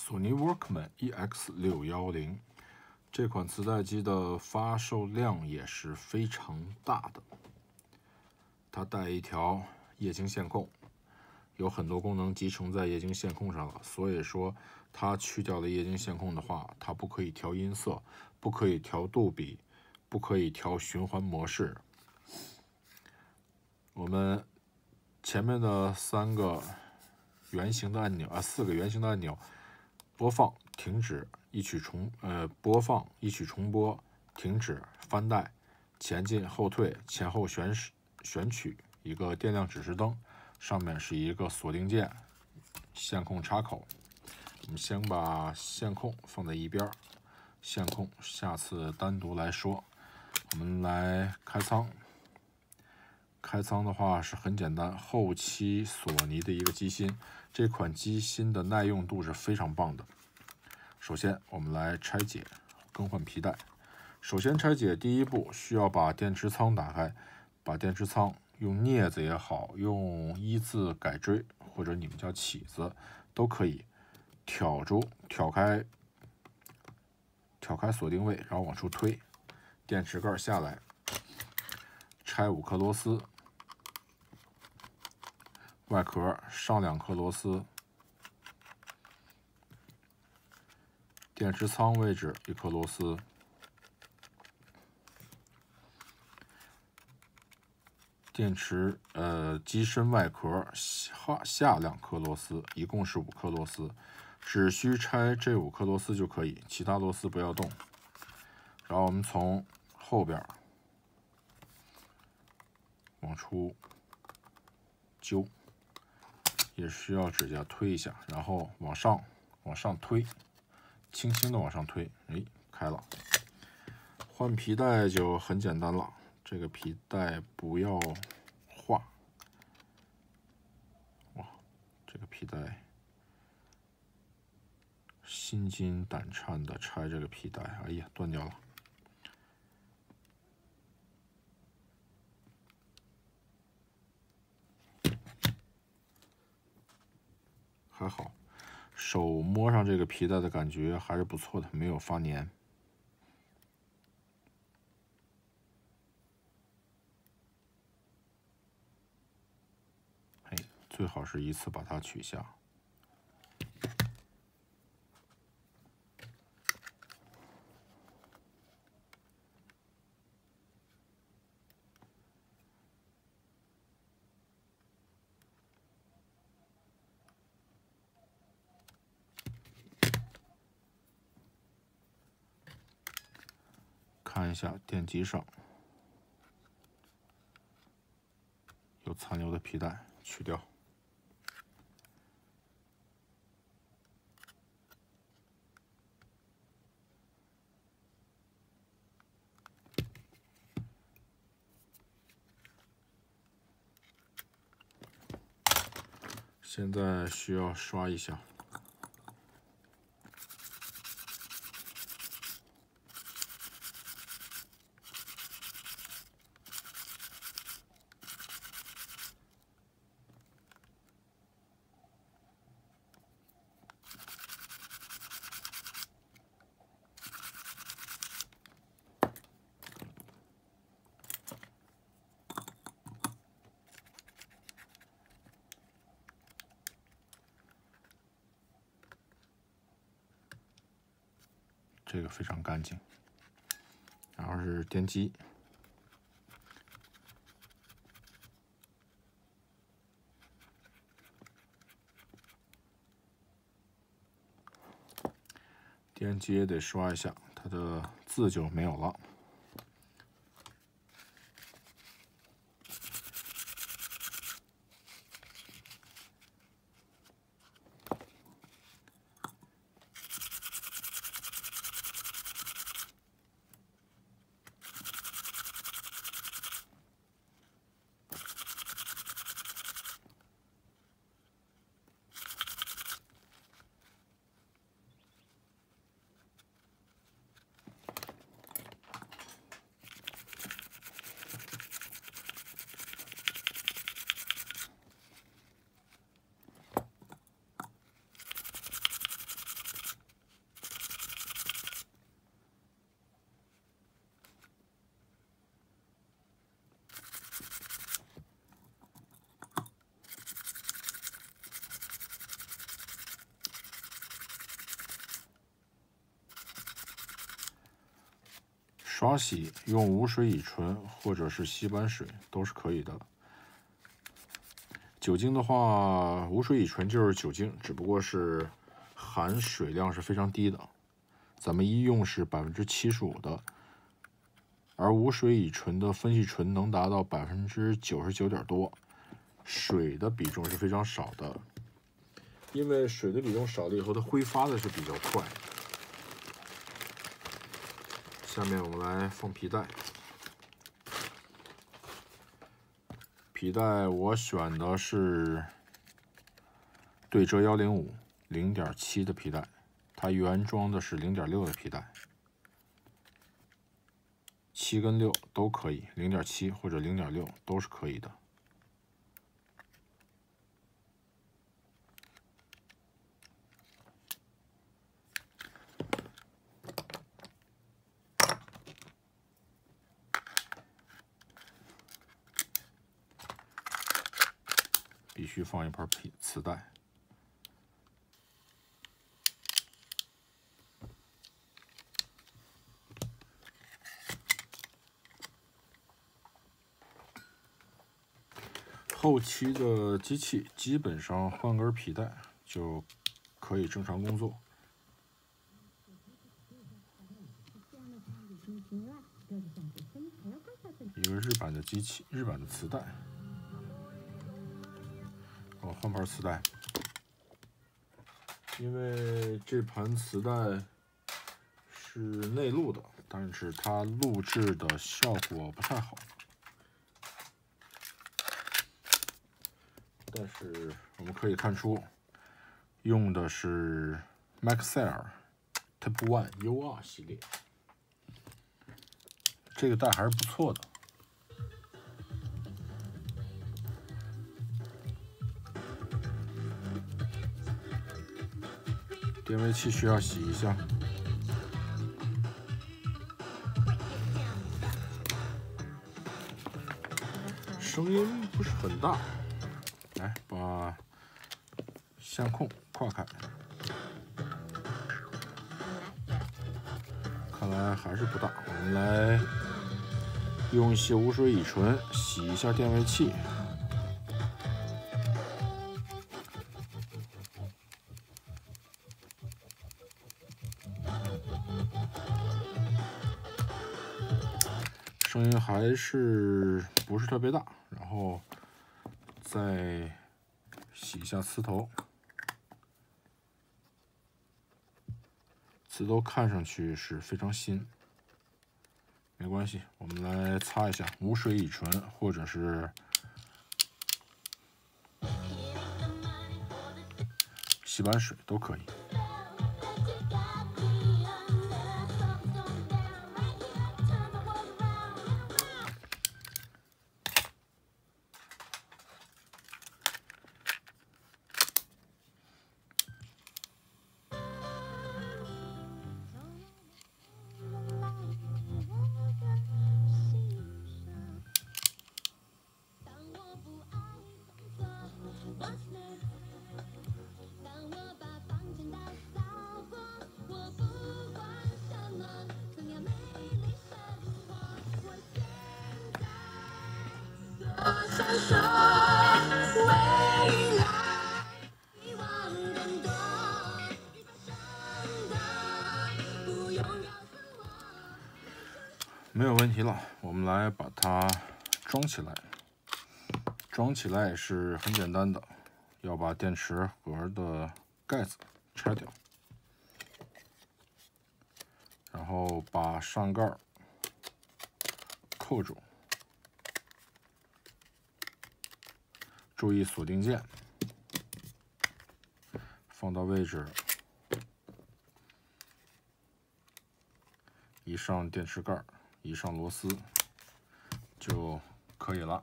索尼 Workman EX 六幺零这款磁带机的发售量也是非常大的。它带一条液晶线控，有很多功能集成在液晶线控上了。所以说，它去掉了液晶线控的话，它不可以调音色，不可以调杜比，不可以调循环模式。我们前面的三个圆形的按钮啊，四个圆形的按钮。播放、停止、一曲重呃播放、一曲重播、停止、翻带、前进、后退、前后选选取一个电量指示灯，上面是一个锁定键、线控插口。我们先把线控放在一边，线控下次单独来说。我们来开仓，开仓的话是很简单，后期索尼的一个机芯。这款机芯的耐用度是非常棒的。首先，我们来拆解、更换皮带。首先拆解第一步，需要把电池仓打开，把电池仓用镊子也好，用一字改锥或者你们叫起子都可以挑住、挑开、挑开锁定位，然后往出推，电池盖下来，拆五颗螺丝。外壳上两颗螺丝，电池仓位置一颗螺丝，电池呃机身外壳下下两颗螺丝，一共是五颗螺丝，只需拆这五颗螺丝就可以，其他螺丝不要动。然后我们从后边出揪。也需要指甲推一下，然后往上往上推，轻轻的往上推，哎，开了。换皮带就很简单了，这个皮带不要画。哇，这个皮带心惊胆颤的拆这个皮带，哎呀，断掉了。还好，手摸上这个皮带的感觉还是不错的，没有发粘。哎，最好是一次把它取下。看一下电机上有残留的皮带，取掉。现在需要刷一下。这个非常干净，然后是电机，电机也得刷一下，它的字就没有了。刷洗用无水乙醇或者是洗板水都是可以的。酒精的话，无水乙醇就是酒精，只不过是含水量是非常低的。咱们医用是百分之七十五的，而无水乙醇的分析醇能达到百分之九十九点多，水的比重是非常少的。因为水的比重少了以后，它挥发的是比较快。下面我们来放皮带，皮带我选的是对折幺零五零点七的皮带。它原装的是零点六的皮带，七跟六都可以，零点七或者零点六都是可以的。必须放一盘皮磁带。后期的机器基本上换根皮带就可以正常工作。一个日版的机器，日版的磁带。换盘磁带，因为这盘磁带是内录的，但是它录制的效果不太好。但是我们可以看出，用的是 Maxell Type One UR 系列，这个带还是不错的。电位器需要洗一下，声音不是很大。来，把相控跨开，看来还是不大。我们来用一些无水乙醇洗一下电位器。声音还是不是特别大，然后。再洗一下磁头，磁头看上去是非常新，没关系，我们来擦一下无水乙醇或者是洗碗水都可以。没有问题了，我们来把它装起来。装起来是很简单的，要把电池盒的盖子拆掉，然后把上盖扣住，注意锁定键，放到位置，一上电池盖。一上螺丝就可以了。